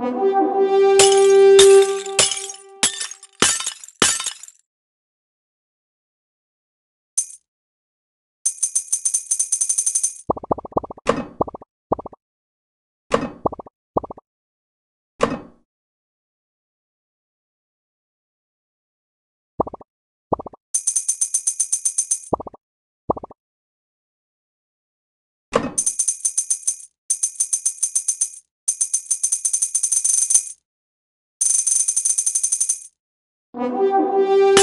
Música Música